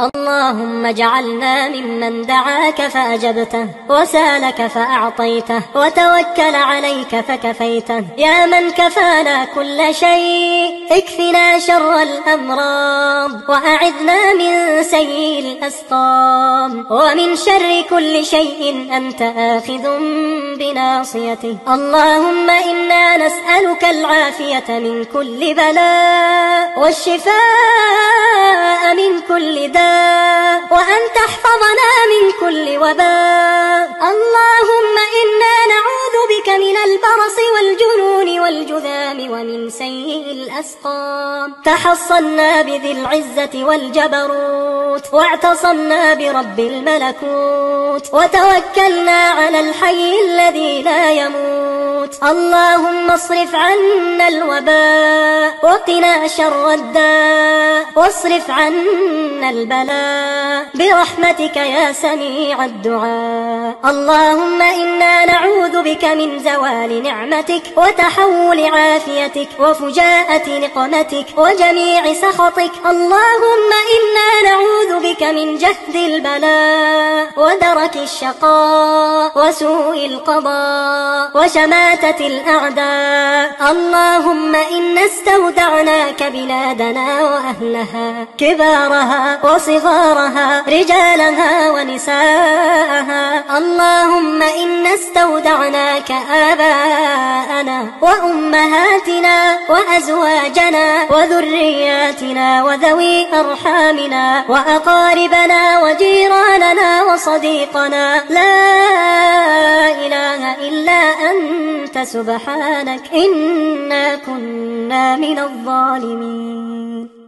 اللهم اجعلنا ممن دعاك فأجبته وسألك فأعطيته وتوكل عليك فكفيته. يا من كفانا كل شيء اكفنا شر الأمراض وأعذنا من سيء الأسقام. ومن شر كل شيء أنت آخذ بناصيته. اللهم إنا نسألك العافية من كل بلاء والشفاء من كل داء. وأن تحفظنا من كل وباء. اللهم إنا نعوذ بك من البرص والجنون والجذام ومن سيء الأسقام. تحصنا بذي العزة والجبروت واعتصمنا برب الملكوت وتوكلنا على الحي الذي لا يموت. اللهم اصرف عنا الوباء. وقنا شر الداء واصرف عنا البلاء برحمتك يا سميع الدعاء اللهم إنا نعوذ بك من زوال نعمتك وتحول عافيتك وفجاءة نقمتك وجميع سخطك اللهم إنا نعوذ بك من جهد البلاء ودرك الشقاء وسوء القضاء وشماتة الأعداء اللهم إنا استودعناك بلادنا وأهلها كبارها وصغارها رجالها ونساءها. اللهم إنا استودعناك آباءنا وأمهاتنا وأزواجنا وذرياتنا وذوي أرحامنا وأقاربنا وجيراننا وصديقنا. لا أنت سبحانك إنا كنا من الظالمين.